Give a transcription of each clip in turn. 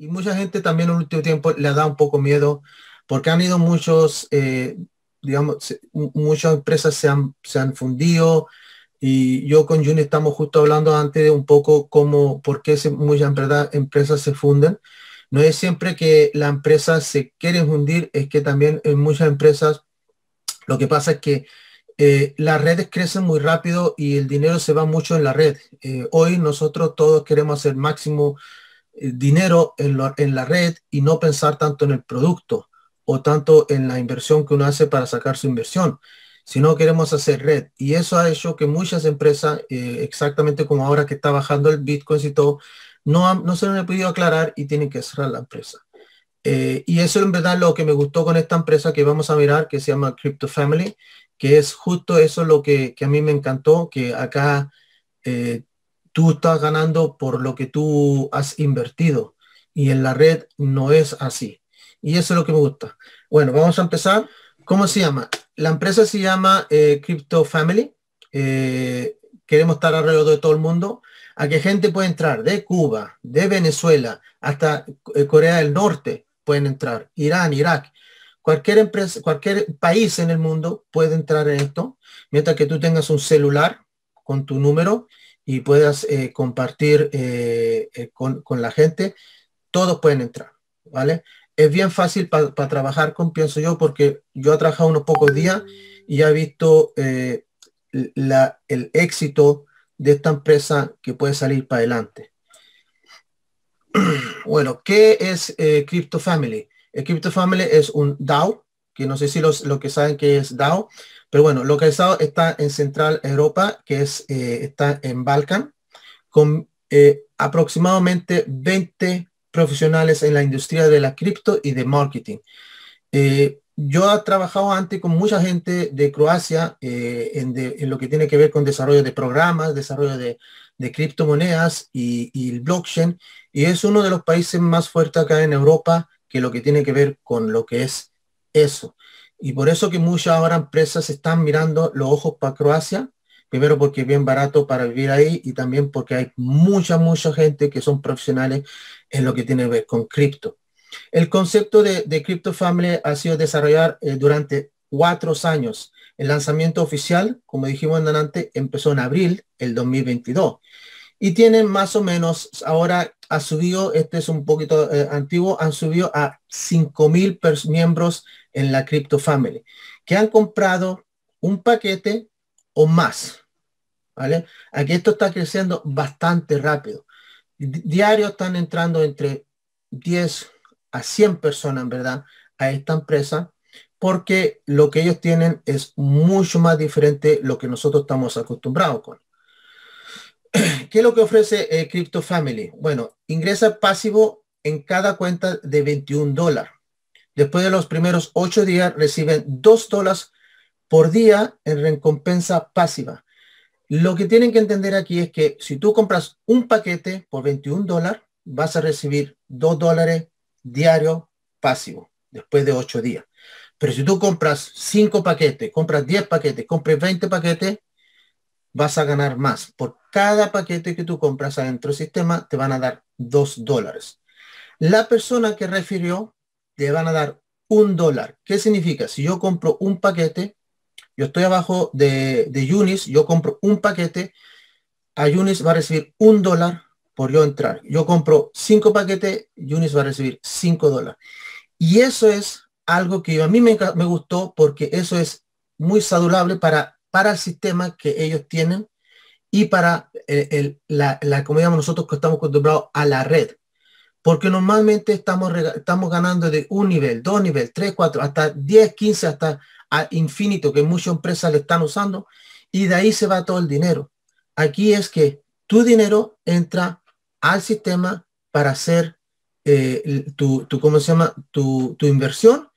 y mucha gente también en el último tiempo le da un poco miedo porque han ido muchos, eh, digamos, muchas empresas se han, se han fundido y yo con Juni estamos justo hablando antes de un poco cómo, por qué muchas empresas se funden. No es siempre que la empresa se quiere fundir, es que también en muchas empresas lo que pasa es que eh, las redes crecen muy rápido y el dinero se va mucho en la red. Eh, hoy nosotros todos queremos hacer máximo dinero en, en, la red y no pensar tanto en el producto o tanto en la inversión que uno hace para sacar su inversión, sino queremos hacer red. Y eso ha hecho que muchas empresas, exactamente como ahora que está bajando el Bitcoin y todo, no, no se lo han podido aclarar y tienen que cerrar la empresa. y eso en verdad lo que me gustó con esta empresa que vamos a mirar, que se llama Crypto Family, que es justo eso lo que, a mí me encantó, que acá eh, tú estás ganando por lo que tú has invertido y en la red no es así. Y eso es lo que me gusta. Bueno, vamos a empezar. ¿Cómo se llama? La empresa se llama eh, Crypto Family. Eh, queremos estar alrededor de todo el mundo. A que gente puede entrar de Cuba, de Venezuela, hasta Corea del Norte pueden entrar, Irán, Irak. Cualquier empresa, cualquier país en el mundo puede entrar en esto, mientras que tú tengas un celular con tu número y puedas eh, compartir eh, eh, con, la gente, todos pueden entrar, ¿vale? Es bien fácil para trabajar con, pienso yo, porque yo he trabajado unos pocos días y he visto la, el éxito de esta empresa que puede salir para adelante. Bueno, ¿qué es Crypto Family? El Crypto Family es un DAO, que no sé si los, que saben que es DAO, pero bueno, localizado está en Central Europa, que es, eh, está en Balkan, con eh, aproximadamente 20 profesionales en la industria de la cripto y de marketing. Eh, yo he trabajado antes con mucha gente de Croacia en, lo que tiene que ver con desarrollo de programas, desarrollo de, criptomonedas y, y, el blockchain, y es uno de los países más fuertes acá en Europa que lo que tiene que ver con lo que es eso. Y por eso que muchas ahora empresas están mirando los ojos para Croacia, primero porque es bien barato para vivir ahí y también porque hay mucha, mucha gente que son profesionales en lo que tiene que ver con cripto. El concepto de, de Crypto Family ha sido desarrollado eh, durante cuatro años. El lanzamiento oficial, como dijimos antes, empezó en abril del 2022 y tienen más o menos, ahora ha subido, este es un poquito eh, antiguo, han subido a 5.000 miembros en la Crypto Family, que han comprado un paquete o más. ¿Vale? Aquí esto está creciendo bastante rápido. Diario están entrando entre 10 a 100 personas, en verdad, a esta empresa, porque lo que ellos tienen es mucho más diferente lo que nosotros estamos acostumbrados con. ¿Qué es lo que ofrece eh, Crypto Family? Bueno, ingresa pasivo en cada cuenta de 21 dólares. Después de los primeros 8 días reciben 2 dólares por día en recompensa pasiva. Lo que tienen que entender aquí es que si tú compras un paquete por 21 dólares, vas a recibir 2 dólares diario pasivo después de 8 días. Pero si tú compras 5 paquetes, compras 10 paquetes, compras 20 paquetes, vas a ganar más. Por cada paquete que tú compras adentro del sistema, te van a dar dos dólares. La persona que refirió, te van a dar un dólar. ¿Qué significa? Si yo compro un paquete, yo estoy abajo de, de Unis, yo compro un paquete, a Unis va a recibir un dólar por yo entrar. Yo compro cinco paquetes, Unis va a recibir cinco dólares. Y eso es algo que a mí me, me gustó porque eso es muy saludable para para el sistema que ellos tienen y para eh, la, la, como digamos nosotros que estamos acostumbrados a la red. Porque normalmente estamos, estamos ganando de un nivel, dos niveles, tres, cuatro, hasta 10, 15, hasta a infinito que muchas empresas le están usando y de ahí se va todo el dinero. Aquí es que tu dinero entra al sistema para hacer eh, tu, tu, ¿cómo se llama? Tu, tu, inversión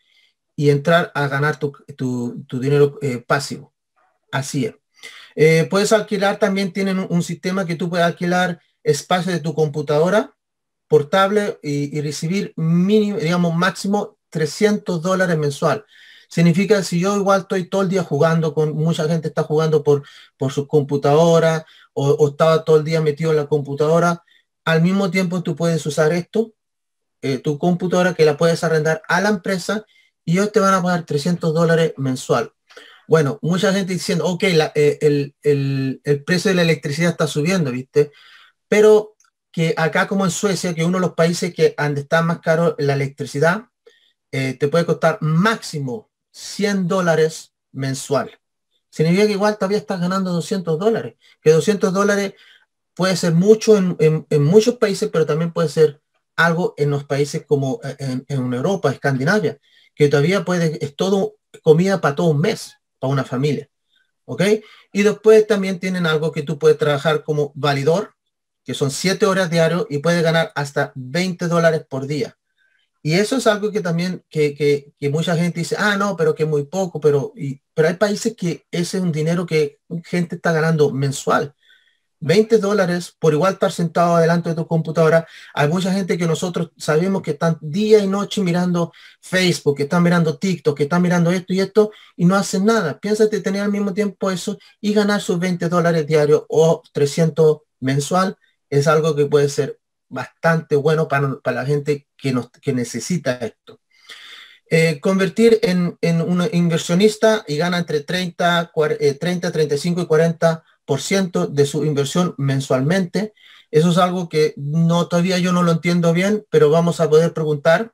y entrar a ganar tu, tu dinero eh, pasivo. Así es. Eh, puedes alquilar, también tienen un, sistema que tú puedes alquilar espacio de tu computadora portable y, recibir mínimo, digamos, máximo 300 dólares mensual. Significa si yo igual estoy todo el día jugando, con mucha gente está jugando por, por su computadora o, estaba todo el día metido en la computadora, al mismo tiempo tú puedes usar esto eh, tu computadora que la puedes arrendar a la empresa y ellos te van a pagar 300 dólares mensual. Bueno, mucha gente diciendo, ok, eh, el, el, precio de la electricidad está subiendo, ¿viste? Pero que acá como en Suecia, que uno de los países que donde está más caro la electricidad, eh, te puede costar máximo 100 dólares mensual. Significa que igual todavía estás ganando 200 dólares, que 200 dólares puede ser mucho en, muchos países, pero también puede ser algo en los países como eh, en, en Europa, Escandinavia, que todavía puede, es todo comida para todo un mes, para una familia. ¿Ok? Y después también tienen algo que tú puedes trabajar como validor, que son 7 horas diario y puedes ganar hasta 20 dólares por día. Y eso es algo que también, que, que, mucha gente dice, ah, no, pero que muy poco, pero, y, pero hay países que ese es un dinero que gente está ganando mensual. 20 dólares por igual estar sentado delante de tu computadora. Hay mucha gente que nosotros sabemos que están día y noche mirando Facebook, que están mirando TikTok, que están mirando esto y esto y no hacen nada. Piénsate tener al mismo tiempo eso y ganar sus 20 dólares diarios o 300 mensual es algo que puede ser bastante bueno para, la gente que, nos, que necesita esto. Eh, convertir en, un inversionista y gana entre 30, 30, 35 y 40 de su inversión mensualmente. Eso es algo que todavía yo no lo entiendo bien, pero vamos a poder preguntar.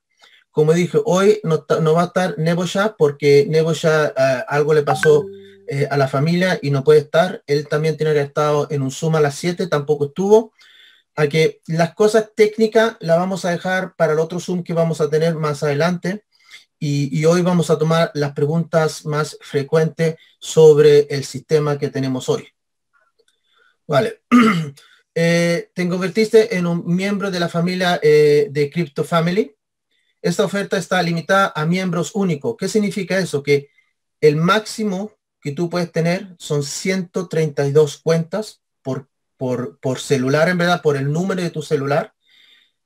Como dije, hoy no, va a estar Nebosha porque Nebosha uh, algo le pasó eh, a la familia y no puede estar. Él también tiene que estado en un Zoom a las 7, tampoco estuvo. A que las cosas técnicas las vamos a dejar para el otro Zoom que vamos a tener más adelante. Y, hoy vamos a tomar las preguntas más frecuentes sobre el sistema que tenemos hoy. Vale. Eh, te convertiste en un miembro de la familia eh, de Crypto Family. Esta oferta está limitada a miembros únicos. ¿Qué significa eso? Que el máximo que tú puedes tener son 132 cuentas por, por, celular, en verdad, por el número de tu celular.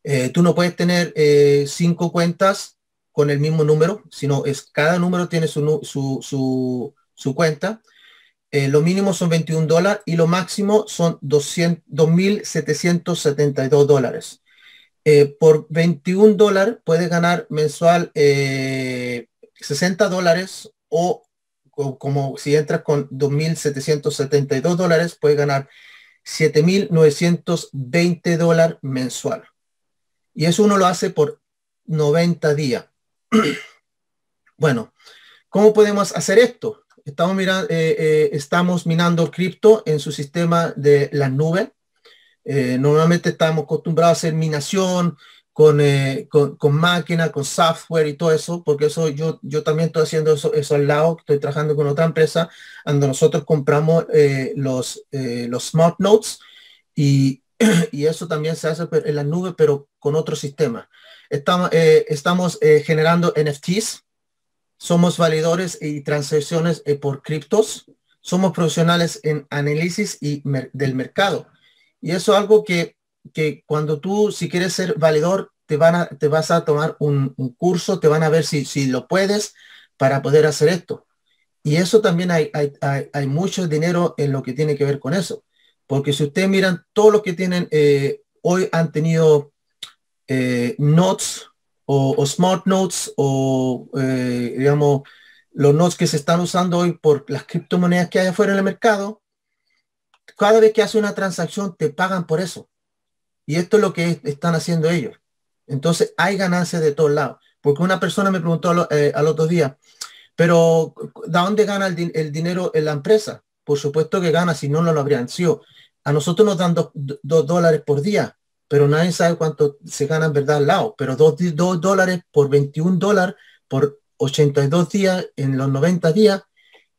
Eh, tú no puedes tener cinco cuentas con el mismo número, sino es cada número tiene su, su, su, su cuenta. Eh, lo mínimo son 21 dólares y lo máximo son 2.772 dólares. Eh, por 21 dólares puedes ganar mensual 60 eh, dólares o, como si entras con 2.772 dólares puedes ganar 7.920 dólares mensual. Y eso uno lo hace por 90 días. bueno, ¿cómo podemos hacer esto? estamos, mirando, eh, eh, estamos minando cripto en su sistema de la nube. Eh, normalmente estamos acostumbrados a hacer minación con, con, con, máquina, con software y todo eso, porque eso yo, yo también estoy haciendo eso, eso al lado, estoy trabajando con otra empresa, donde nosotros compramos los, los smart notes y, y, eso también se hace en la nube, pero con otro sistema. Estamos, estamos generando NFTs, somos validores y transacciones eh, por criptos. Somos profesionales en análisis y del mercado. Y eso es algo que, que cuando tú, si quieres ser validor, te, van a, te vas a tomar un, curso, te van a ver si, si lo puedes para poder hacer esto. Y eso también hay, hay, hay, hay, mucho dinero en lo que tiene que ver con eso. Porque si ustedes miran todo lo que tienen, eh, hoy han tenido eh, notes o, Smart Notes o, eh, digamos, los notes que se están usando hoy por las criptomonedas que hay afuera en el mercado, cada vez que hace una transacción te pagan por eso. Y esto es lo que están haciendo ellos. Entonces hay ganancias de todos lados. Porque una persona me preguntó eh, al otro día, pero ¿de dónde gana el, dinero en la empresa? Por supuesto que gana, si no, no lo habrían sido. A nosotros nos dan dos dólares por día pero nadie sabe cuánto se gana en verdad al lado. Pero 2 dólares por 21 dólares por 82 días en los 90 días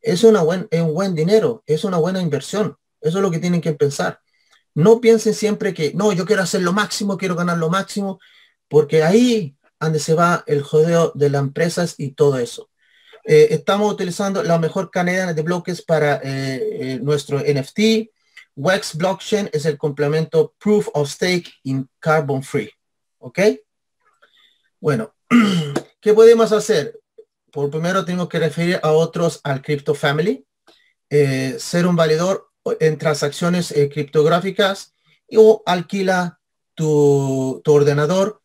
es, una buen, es un buen dinero, es una buena inversión. Eso es lo que tienen que pensar. No piensen siempre que, no, yo quiero hacer lo máximo, quiero ganar lo máximo, porque ahí donde se va el jodeo de las empresas y todo eso. Eh, estamos utilizando la mejor cadena de bloques para eh, eh, nuestro NFT, WEX Blockchain es el complemento Proof of Stake in Carbon Free. ¿Ok? Bueno, ¿qué podemos hacer? Por primero tenemos que referir a otros al Crypto Family, ser un validor en transacciones eh, criptográficas o alquila tu, ordenador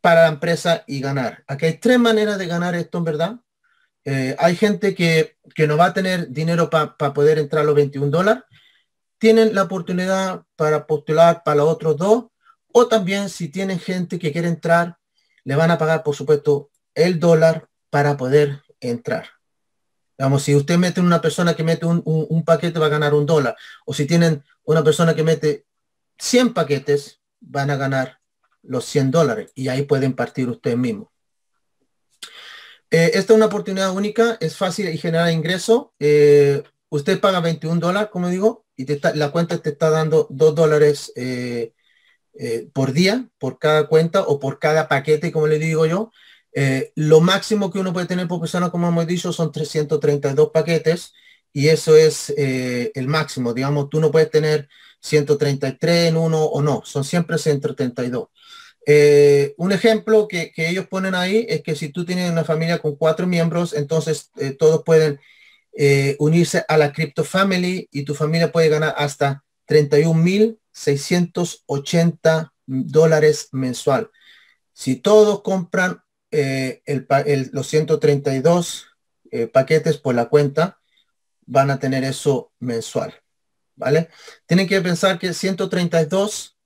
para la empresa y ganar. Aquí hay tres maneras de ganar esto, en verdad. Eh, hay gente que, que, no va a tener dinero para poder entrar a los 21 dólares. Tienen la oportunidad para postular para los otros dos. O también si tienen gente que quiere entrar, le van a pagar, por supuesto, el dólar para poder entrar. Vamos, si usted mete una persona que mete un, un, paquete, va a ganar un dólar. O si tienen una persona que mete 100 paquetes, van a ganar los 100 dólares. Y ahí pueden partir ustedes mismos. Eh, esta es una oportunidad única, es fácil y generar ingreso. Eh, usted paga 21 dólares, como digo, y la cuenta te está dando 2 dólares eh, por día, por cada cuenta o por cada paquete, como le digo yo. Lo máximo que uno puede tener por persona, como hemos dicho, son 332 paquetes y eso es el máximo. Digamos, tú no puedes tener 133 en uno o no, son siempre 132. Eh, un ejemplo que, ellos ponen ahí es que si tú tienes una familia con cuatro miembros, entonces eh, todos pueden eh, unirse a la Crypto Family y tu familia puede ganar hasta 31.680 dólares mensual. Si todos compran los 132 paquetes por la cuenta, van a tener eso mensual. ¿Vale? Tienen que pensar que 132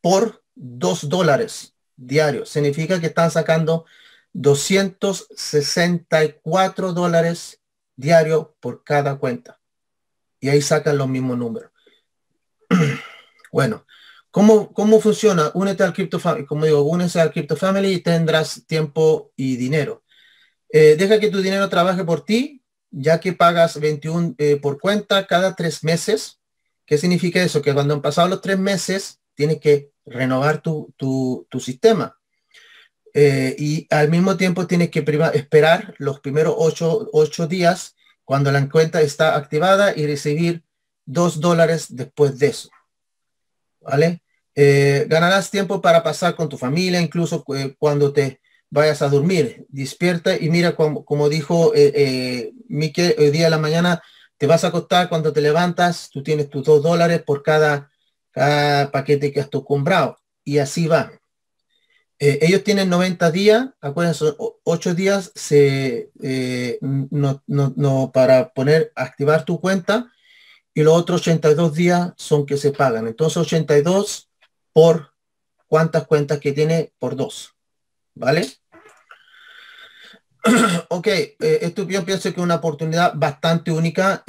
por 2 dólares diarios. Significa que están sacando 264 dólares diarios por cada cuenta. Y ahí sacan los mismos números. bueno, ¿cómo, ¿cómo funciona? Únete al Crypto. Como digo, únese al Crypto Family y tendrás tiempo y dinero. Eh, deja que tu dinero trabaje por ti, ya que pagas 21 eh, por cuenta cada tres meses. ¿Qué significa eso? Que cuando han pasado los tres meses, tienes que renovar tu, sistema. Eh, y al mismo tiempo tienes que esperar los primeros ocho, días cuando la cuenta está activada y recibir dos dólares después de eso. ¿Vale? Eh, ganarás tiempo para pasar con tu familia, incluso eh, cuando te vayas a dormir. Despierta y mira como, como dijo eh, Mike hoy día de la mañana, te vas a acostar cuando te levantas, tú tienes tus dos dólares por cada cada paquete que has tú comprado. Y así va. Eh, ellos tienen 90 días, acuérdense, 8 días se, eh, no, no, para poner, activar tu cuenta y los otros 82 días son que se pagan. Entonces 82 por cuántas cuentas que tiene por dos. ¿Vale? ok, eh, esto yo pienso que es una oportunidad bastante única.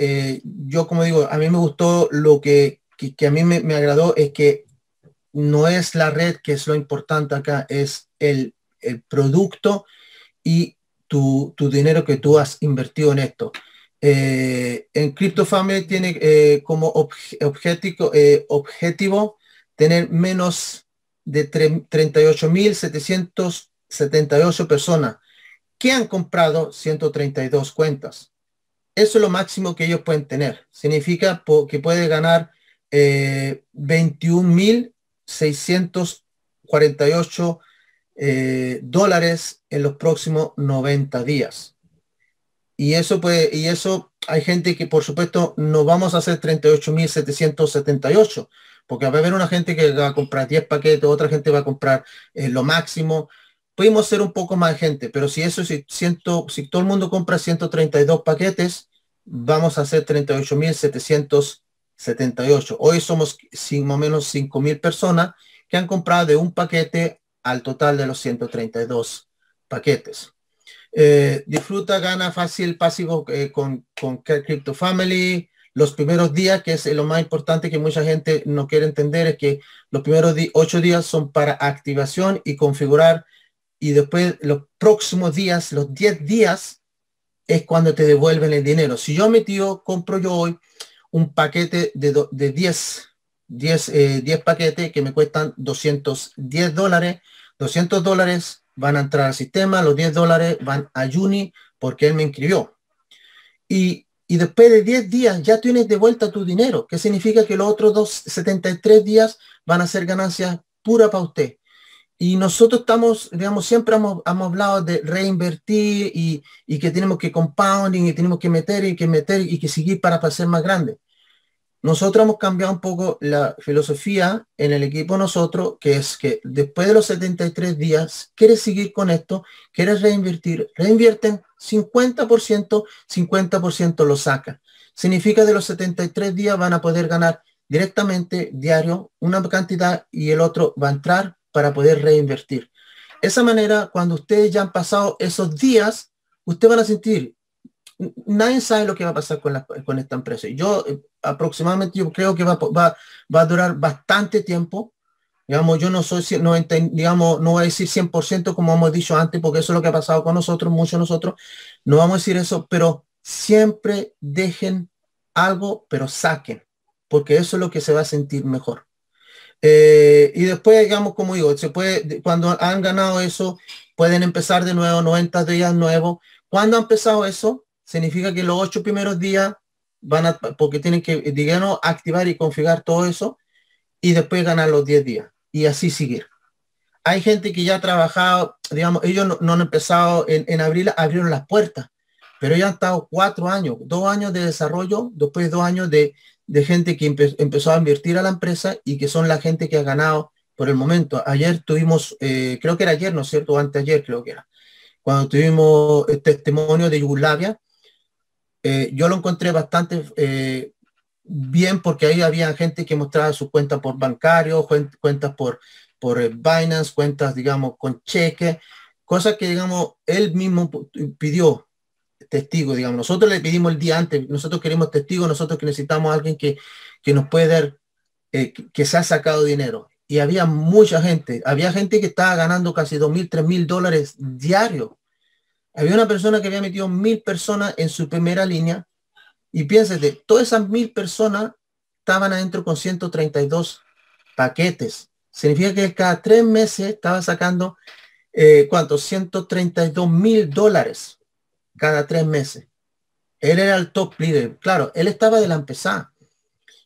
yo como digo, a mí me gustó lo que que, a mí me, agradó es que no es la red que es lo importante acá, es el, producto y tu, dinero que tú has invertido en esto. Eh, en CryptoFamily tiene eh, como objetivo, eh, objetivo tener menos de 38.778 personas que han comprado 132 cuentas. Eso es lo máximo que ellos pueden tener. Significa que puede ganar eh, 21.648 eh, dólares en los próximos 90 días. Y eso puede, y eso hay gente que por supuesto no vamos a hacer 38.778, porque va a haber una gente que va a comprar 10 paquetes, otra gente va a comprar eh, lo máximo. Pudimos ser un poco más gente, pero si eso, si, ciento, si todo el mundo compra 132 paquetes, vamos a hacer 38.700 78. Hoy somos más o menos 5 mil personas que han comprado de un paquete al total de los 132 paquetes. Eh, disfruta, gana fácil, pasivo eh, con, con Crypto Family. Los primeros días, que es lo más importante que mucha gente no quiere entender, es que los primeros ocho días son para activación y configurar. Y después los próximos días, los 10 días, es cuando te devuelven el dinero. Si yo metido, compro yo hoy un paquete de, de 10, 10, eh, paquetes que me cuestan 210 dólares. 200 dólares van a entrar al sistema, los 10 dólares van a Juni porque él me inscribió. Y, y después de 10 días ya tienes de vuelta tu dinero, que significa que los otros dos, 73 días van a ser ganancias pura para usted. Y nosotros estamos, digamos, siempre hemos, hablado de reinvertir y, y, que tenemos que compounding y tenemos que meter y que meter y que seguir para, para ser más grande. Nosotros hemos cambiado un poco la filosofía en el equipo nosotros, que es que después de los 73 días, quieres seguir con esto, quieres reinvertir, reinvierten 50%, 50% lo sacan. Significa de los 73 días van a poder ganar directamente diario una cantidad y el otro va a entrar para poder reinvertir. Esa manera, cuando ustedes ya han pasado esos días, ustedes van a sentir, nadie sabe lo que va a pasar con, con esta empresa. Yo eh, aproximadamente yo creo que va, va, va, a durar bastante tiempo. Digamos, yo no soy, 90, digamos, no voy a decir 100% como hemos dicho antes, porque eso es lo que ha pasado con nosotros, muchos de nosotros. No vamos a decir eso, pero siempre dejen algo, pero saquen, porque eso es lo que se va a sentir mejor. Eh, y después, digamos, como digo, se puede, cuando han ganado eso, pueden empezar de nuevo, 90 días nuevos. Cuando ha empezado eso, significa que los ocho primeros días van a, porque tienen que, digamos, activar y configurar todo eso y después ganar los 10 días y así seguir. Hay gente que ya ha trabajado, digamos, ellos no, han empezado en, abril, abrieron las puertas, pero ya han estado cuatro años, dos años de desarrollo, después dos años de, de gente que empezó a invertir a la empresa y que son la gente que ha ganado por el momento. Ayer tuvimos, eh, creo que era ayer, ¿no es cierto? O anteayer creo que era, cuando tuvimos el testimonio de Yugoslavia, eh, yo lo encontré bastante eh, bien porque ahí había gente que mostraba su cuenta por bancario, cuentas por, por eh, Binance, cuentas, digamos, con cheque, cosa que, digamos, él mismo pidió testigo, digamos. Nosotros le pedimos el día antes, nosotros queremos testigo, nosotros que necesitamos a alguien que, que nos puede dar, que, se ha sacado dinero. Y había mucha gente, había gente que estaba ganando casi dos mil, tres mil dólares diarios había una persona que había metido mil personas en su primera línea y piénsate, todas esas mil personas estaban adentro con 132 paquetes. Significa que cada tres meses estaba sacando, eh, ¿cuántos? 132 mil dólares cada tres meses. Él era el top leader. Claro, él estaba de la empezada.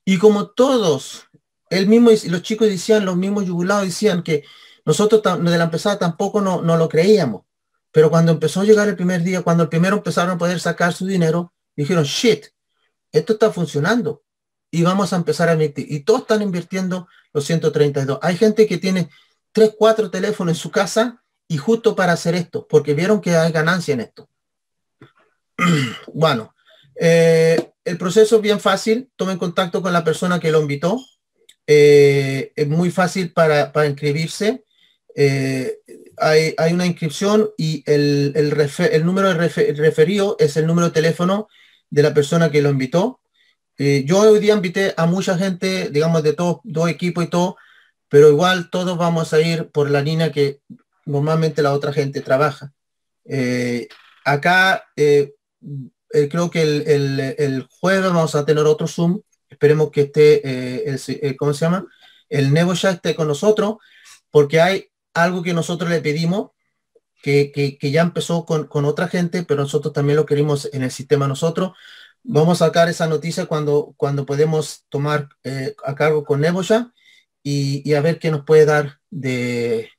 Y como todos, él mismo, los chicos decían, los mismos yugulados decían que nosotros de la empezada tampoco no, no lo creíamos. Pero cuando empezó a llegar el primer día, cuando el primero empezaron a poder sacar su dinero, dijeron, shit, esto está funcionando y vamos a empezar a invertir. Y todos están invirtiendo los 132. Hay gente que tiene 3, 4 teléfonos en su casa y justo para hacer esto, porque vieron que hay ganancia en esto. bueno, eh, el proceso es bien fácil. Tomen contacto con la persona que lo invitó. Eh, es muy fácil para, para inscribirse. Eh, hay, una inscripción y el, el, número de referido es el número de teléfono de la persona que lo invitó. Eh, yo hoy día invité a mucha gente, digamos, de todo, dos equipos y todo, pero igual todos vamos a ir por la línea que normalmente la otra gente trabaja. Eh, acá creo que el, el, jueves vamos a tener otro Zoom. Esperemos que esté, el, ¿cómo se llama? El Nebo ya esté con nosotros, porque hay algo que nosotros le pedimos, que, que, ya empezó con, con, otra gente, pero nosotros también lo queremos en el sistema nosotros. Vamos a sacar esa noticia cuando, cuando podemos tomar eh, a cargo con Nebosha y, y, a ver qué nos puede dar de,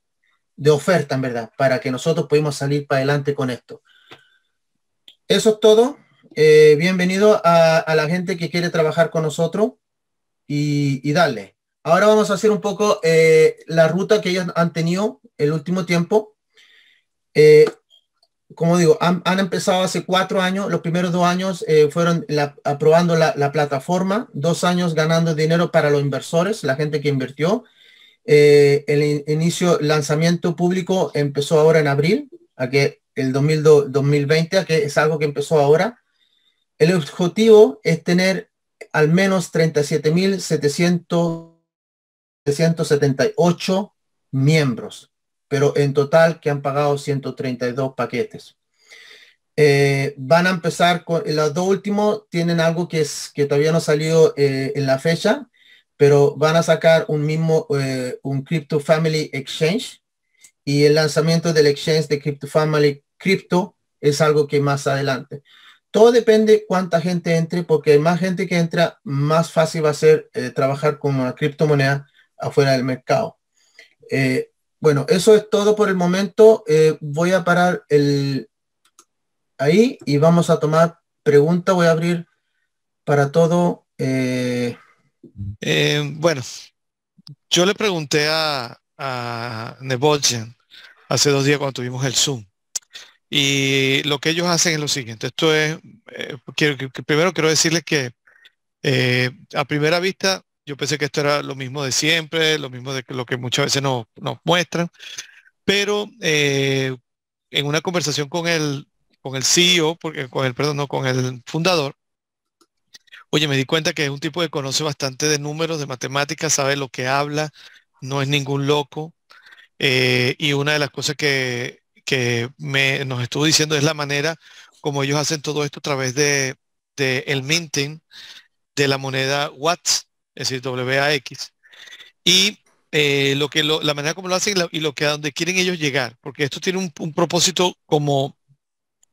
de oferta, en verdad, para que nosotros podamos salir para adelante con esto. Eso es todo. Eh, bienvenido a, a, la gente que quiere trabajar con nosotros y, y darle. Ahora vamos a hacer un poco eh, la ruta que ellos han tenido el último tiempo. Eh, como digo, han, empezado hace cuatro años. Los primeros dos años eh, fueron aprobando la, plataforma, dos años ganando dinero para los inversores, la gente que invirtió. el inicio, lanzamiento público empezó ahora en abril, a que el 2020, a que es algo que empezó ahora. El objetivo es tener al menos 37.700 178 miembros, pero en total que han pagado 132 paquetes. Eh, van a empezar con los dos últimos, tienen algo que, es, que todavía no salió eh, en la fecha, pero van a sacar un mismo, eh, un Crypto Family Exchange y el lanzamiento del exchange de Crypto Family Crypto es algo que más adelante. Todo depende cuánta gente entre, porque más gente que entra, más fácil va a ser trabajar con una criptomoneda afuera del mercado. Eh, bueno, eso es todo por el momento. Eh, voy a parar el ahí y vamos a tomar pregunta. Voy a abrir para todo. Eh, bueno, yo le pregunté a, a hace dos días cuando tuvimos el Zoom. Y lo que ellos hacen es lo siguiente. Esto es, quiero, que, primero quiero decirles que a primera vista yo pensé que esto era lo mismo de siempre, lo mismo de lo que muchas veces nos, muestran, pero eh, en una conversación con el, con el CEO, porque, con el, perdón, no, con el fundador, oye, me di cuenta que es un tipo que conoce bastante de números, de matemáticas, sabe lo que habla, no es ningún loco. Eh, y una de las cosas que, que me, nos estuvo diciendo es la manera como ellos hacen todo esto a través de, de el minting de la moneda Watts, es decir, WAX. Y eh, lo que la manera como lo hacen y lo que a donde quieren ellos llegar, porque esto tiene un, propósito como,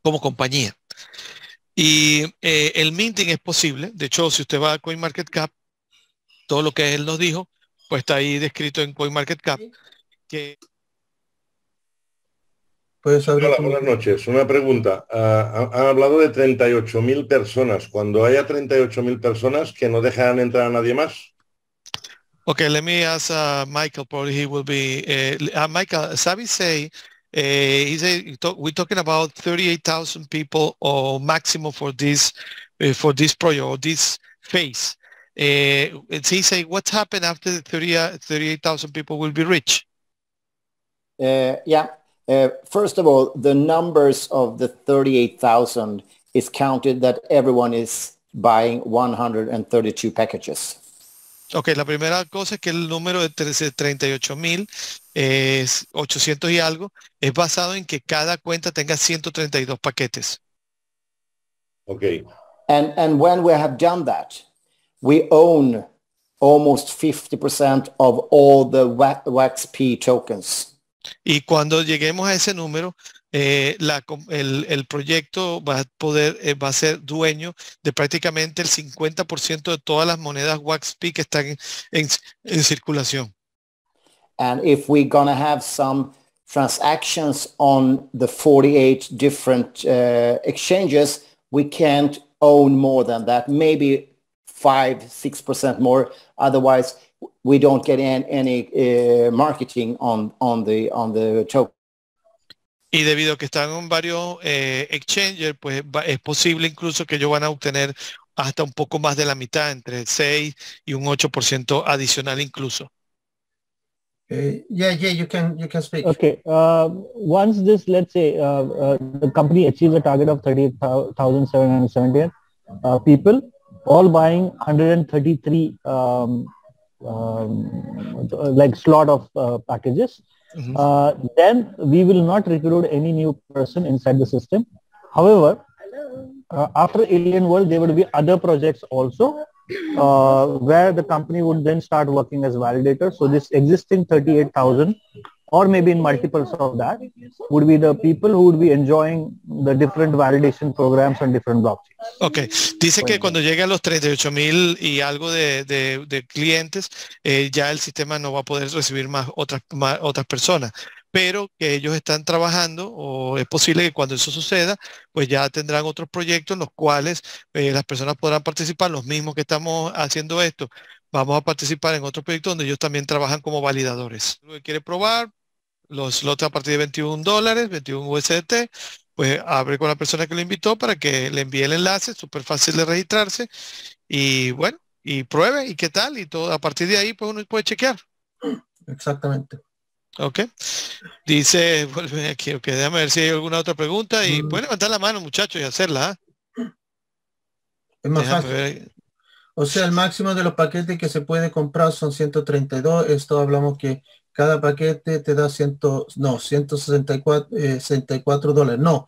como compañía. Y eh, el minting es posible. De hecho, si usted va a CoinMarketCap, todo lo que él nos dijo, pues está ahí descrito en CoinMarketCap. Que... Hola, buenas noches. Una pregunta. Uh, han hablado de 38.000 personas. Cuando haya 38.000 personas, que no dejan entrar a nadie más. Okay, let me ask uh, Michael. Probably he will be. Uh, uh Michael, Sabi say uh, he's a, we're talking about 38,000 people or maximum for this uh, for this project or this phase. Uh, he say what happened after the 30, 38,000 people will be rich? yeah. Uh, first of all, the numbers of the 38,000 is counted that everyone is buying 132 packages. Ok, la primera cosa es que el número de 38 eh, mil eh, es 800 y algo, es basado en que cada cuenta tenga 132 paquetes. Ok. And, and when we have done that, we own almost 50% of all the WAXP tokens. Y cuando lleguemos a ese número, eh, el, proyecto va a poder, eh, va a ser dueño de prácticamente el 50% de todas las monedas WAXP que están en, en, circulación. And if we're gonna have some transactions on the 48 different uh, exchanges, we can't own more than that. Maybe five, six percent more. Otherwise, we don't get any uh, marketing on on the on the token. Y debido a que están en varios eh, exchanges, pues es posible incluso que ellos van a obtener hasta un poco más de la mitad, entre 6 y un 8% adicional incluso. Uh, yeah, yeah, you can you can speak. Okay. Uh, once this, let's say, uh, uh, the company achieves a target of 38,778 uh, people, all buying 133 um, um, like slot of uh, packages. Mm-hmm. Uh, then we will not recruit any new person inside the system. However, uh, after Alien World, there would be other projects also uh, where the company would then start working as validator. So this existing 38,000 or maybe in multiples of that would be the people who would be enjoying the different validation programs on different blockchains. Ok, dice que cuando llegue a los 38 mil y algo de, de, de clientes, eh, ya el sistema no va a poder recibir más otras, más otras personas. Pero que ellos están trabajando o es posible que cuando eso suceda, pues ya tendrán otros proyectos en los cuales eh, las personas podrán participar, los mismos que estamos haciendo esto, vamos a participar en otro proyecto donde ellos también trabajan como validadores. Lo que quiere probar, los slots a partir de 21 dólares, 21 USDT, pues abre con la persona que lo invitó para que le envíe el enlace, súper fácil de registrarse y bueno, y pruebe y qué tal y todo, a partir de ahí pues uno puede chequear. Exactamente. Ok. Dice, vuelve aquí, ok, déjame ver si hay alguna otra pregunta y mm. pueden levantar la mano muchachos y hacerla. ¿ah? Es más fácil. O sea, el máximo de los paquetes que se puede comprar son 132. Esto hablamos que cada paquete te da 100, no, 164 64 eh, dólares. No,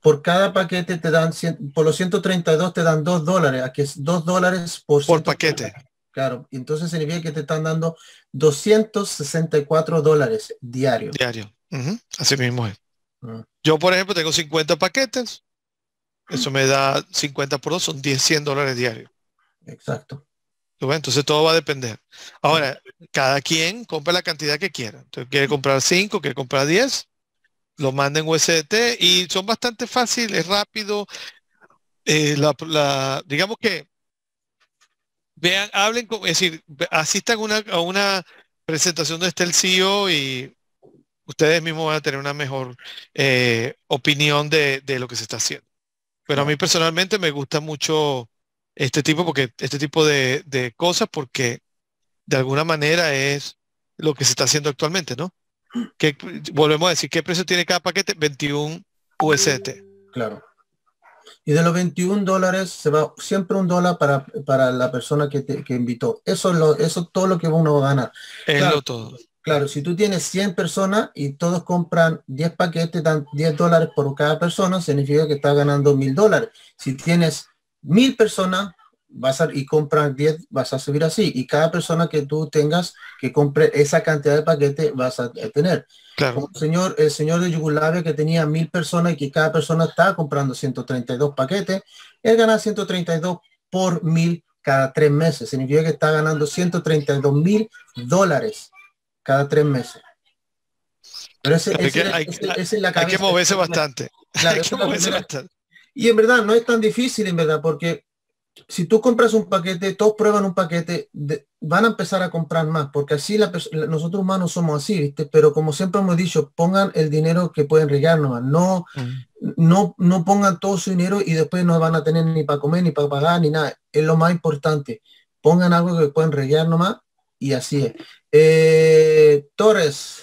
por cada paquete te dan, por los 132 te dan 2 dólares, aquí es 2 dólares por, por paquete. Claro, entonces significa que te están dando 264 dólares diario. Diario, así mismo es. Ah. Yo, por ejemplo, tengo 50 paquetes, eso me da 50 por 2, son 10, 100 dólares diarios. Exacto. Entonces todo va a depender. Ahora, cada quien compra la cantidad que quiera. Entonces quiere comprar 5, quiere comprar 10, lo manda en USDT y son bastante fáciles, rápido. Eh, la, digamos que vean, hablen, con, es decir, asistan una, a una presentación donde esté el CEO y ustedes mismos van a tener una mejor eh, opinión de, de, lo que se está haciendo. Pero a mí personalmente me gusta mucho este tipo, porque este tipo de, de cosas, porque de alguna manera es lo que se está haciendo actualmente, ¿no? Que volvemos a decir, ¿qué precio tiene cada paquete? 21 UST. Claro. Y de los 21 dólares se va siempre un dólar para, para la persona que, te, que invitó. Eso es, lo, eso todo lo que uno va a ganar. Es claro, lo todo. Claro, si tú tienes 100 personas y todos compran 10 paquetes, dan 10 dólares por cada persona, significa que estás ganando mil dólares. Si tienes mil personas, vas a, y compran 10, vas a subir así. Y cada persona que tú tengas que compre esa cantidad de paquetes vas a, tener. Claro. Como el señor, el señor de Yugoslavia que tenía mil personas y que cada persona estaba comprando 132 paquetes, él gana 132 por mil cada tres meses. Significa que está ganando 132 mil dólares cada tres meses. Pero ese, Hay ese, que- hay- ese- esa es la Hay que moverse bastante. Claro, Hay que moverse bastante. Y en verdad no es tan difícil, en verdad, porque si tú compras un paquete, todos prueban un paquete, de- van a empezar a comprar más, porque así la- nosotros humanos somos así, ¿viste? Pero como siempre hemos dicho, pongan el dinero que pueden regar nomás, no, Mm. no, no pongan todo su dinero y después no van a tener ni para comer, ni para pagar, ni nada. Es lo más importante. Pongan algo que pueden regar nomás y así es. Eh, Torres,